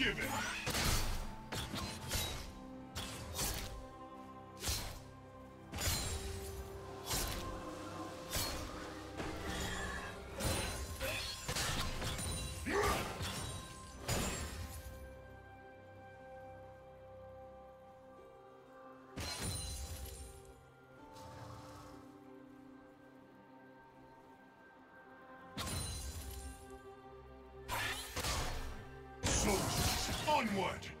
given. Onward!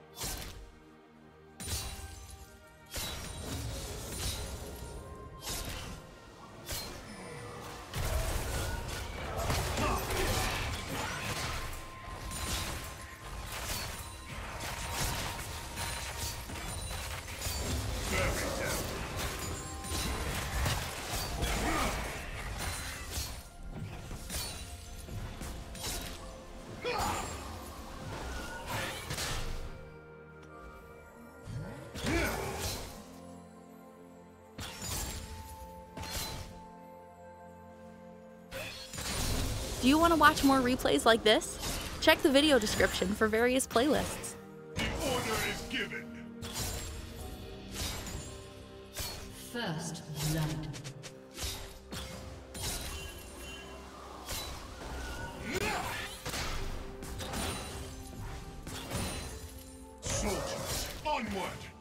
You want to watch more replays like this? Check the video description for various playlists. The order is given. First blood. Soldiers, onward!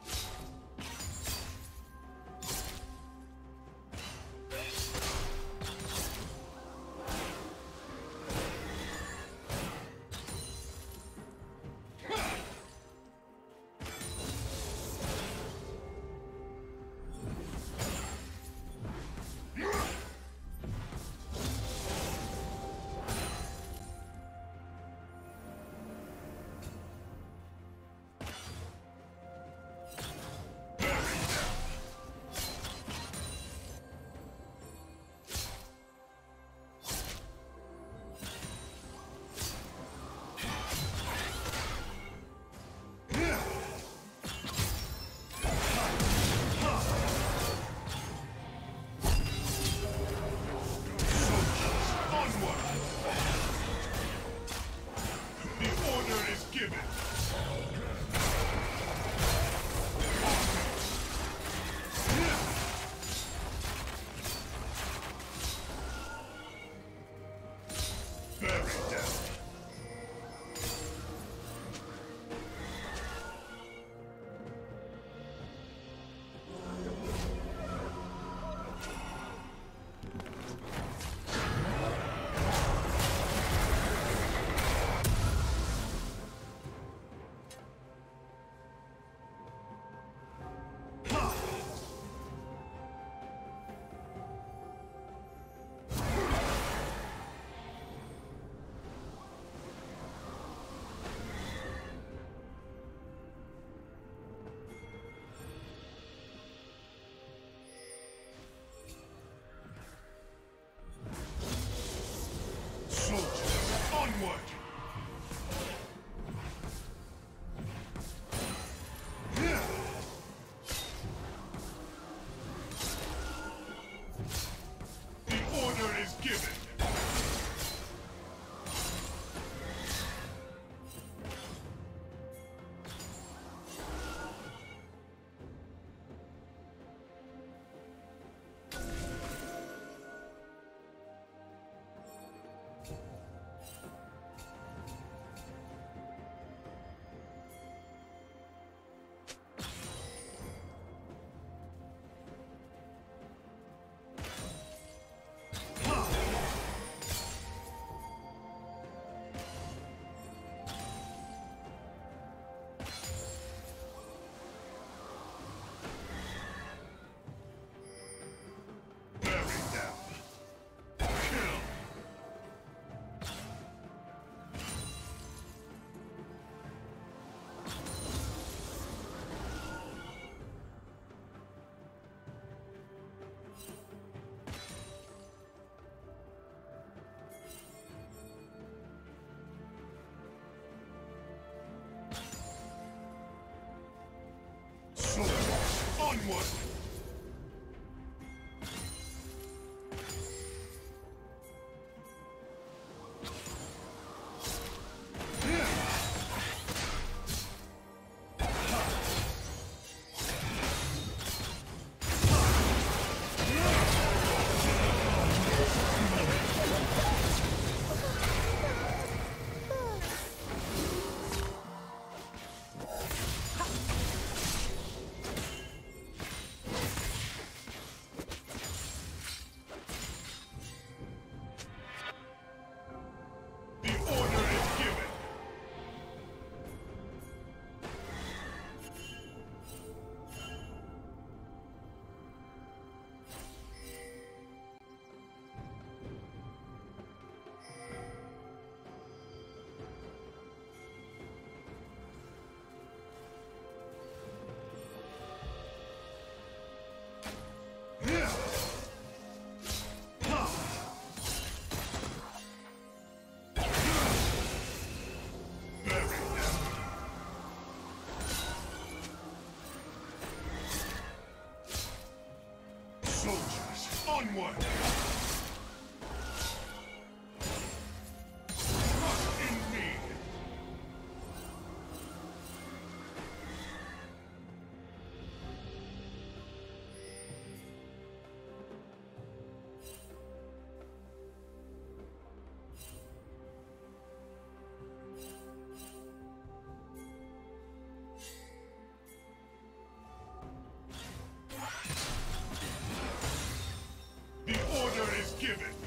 Onward! Onward! Order is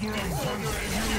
Praise throne consume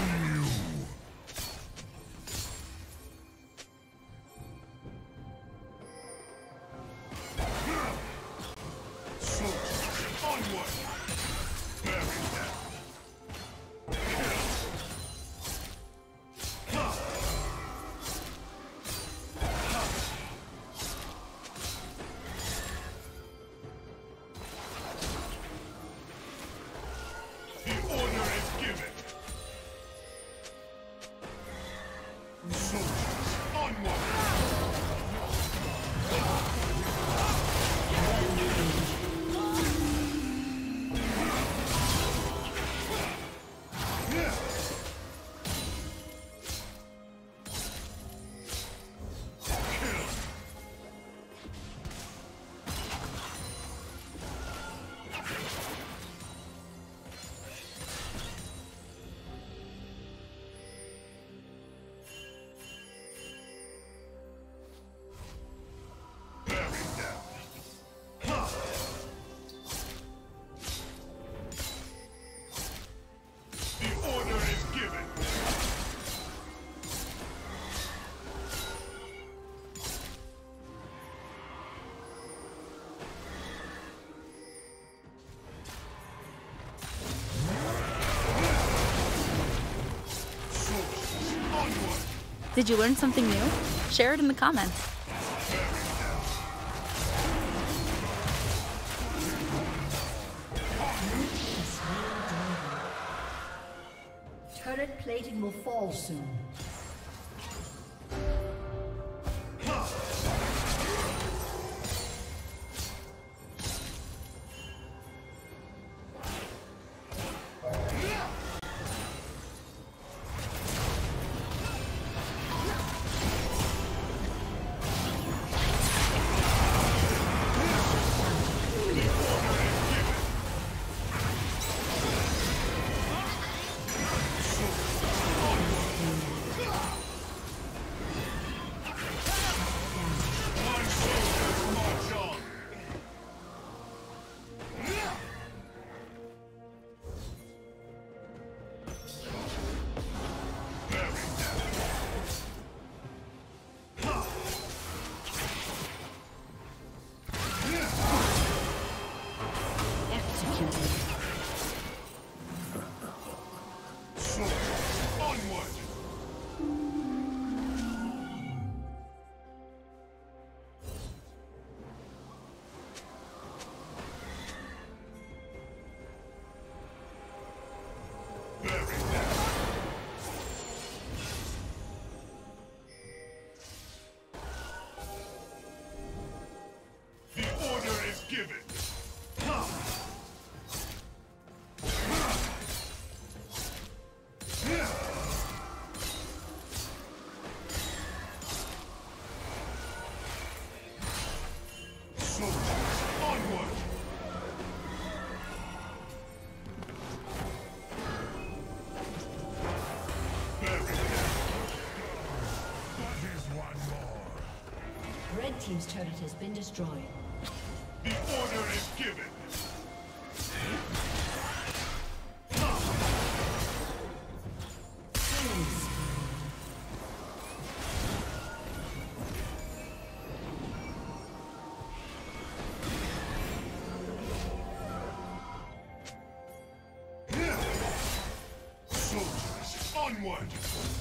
Did you learn something new? Share it in the comments. Turret plating will fall soon. Team's turret has been destroyed. The order is given. Soldiers, onward.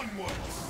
Onwards!